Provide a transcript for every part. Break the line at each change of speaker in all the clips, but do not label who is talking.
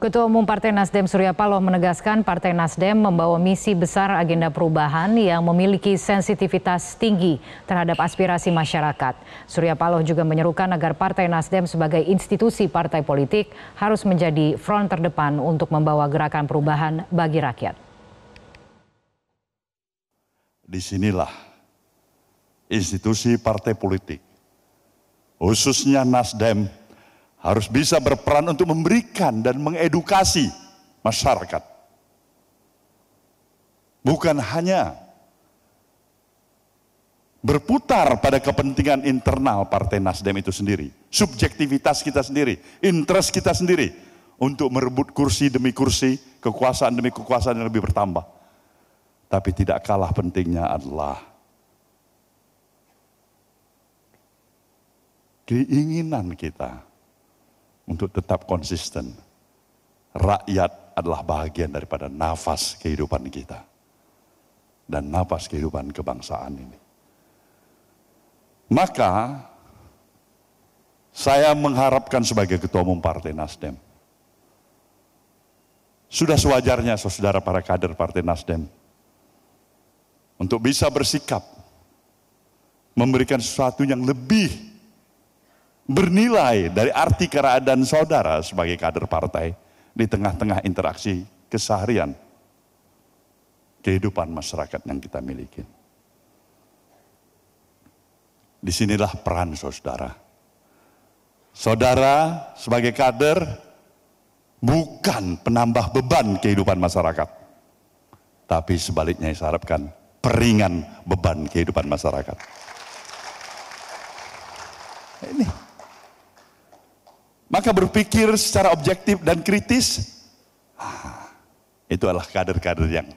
Ketua Umum Partai Nasdem Surya Paloh menegaskan Partai Nasdem membawa misi besar agenda perubahan yang memiliki sensitivitas tinggi terhadap aspirasi masyarakat. Surya Paloh juga menyerukan agar Partai Nasdem sebagai institusi partai politik harus menjadi front terdepan untuk membawa gerakan perubahan bagi rakyat.
Di sinilah institusi partai politik, khususnya Nasdem, harus bisa berperan untuk memberikan dan mengedukasi masyarakat. Bukan hanya berputar pada kepentingan internal Partai Nasdem itu sendiri, subjektivitas kita sendiri, interest kita sendiri untuk merebut kursi demi kursi, kekuasaan demi kekuasaan yang lebih bertambah. Tapi tidak kalah pentingnya adalah keinginan kita untuk tetap konsisten. Rakyat adalah bagian daripada nafas kehidupan kita. Dan nafas kehidupan kebangsaan ini. Maka saya mengharapkan sebagai ketua umum Partai Nasdem. Sudah sewajarnya saudara para kader Partai Nasdem untuk bisa bersikap memberikan sesuatu yang lebih bernilai dari arti keadaan saudara sebagai kader partai di tengah-tengah interaksi keseharian kehidupan masyarakat yang kita miliki. Di sinilah peran saudara. Saudara sebagai kader bukan penambah beban kehidupan masyarakat. Tapi sebaliknya saya harapkan peringan beban kehidupan masyarakat. Ini maka berpikir secara objektif dan kritis, ah, itu adalah kader-kader yang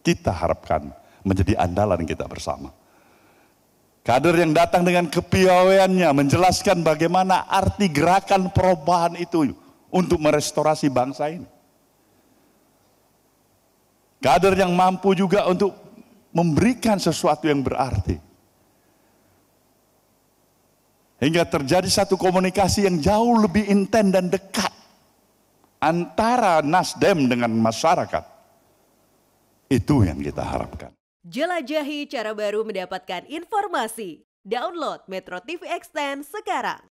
kita harapkan menjadi andalan kita bersama. Kader yang datang dengan kepiawaiannya menjelaskan bagaimana arti gerakan perubahan itu untuk merestorasi bangsa ini. Kader yang mampu juga untuk memberikan sesuatu yang berarti. Hingga terjadi satu komunikasi yang jauh lebih intens dan dekat antara Nasdem dengan masyarakat. Itu yang kita harapkan.
Jelajahi cara baru mendapatkan informasi. Download Metro TV Extend sekarang.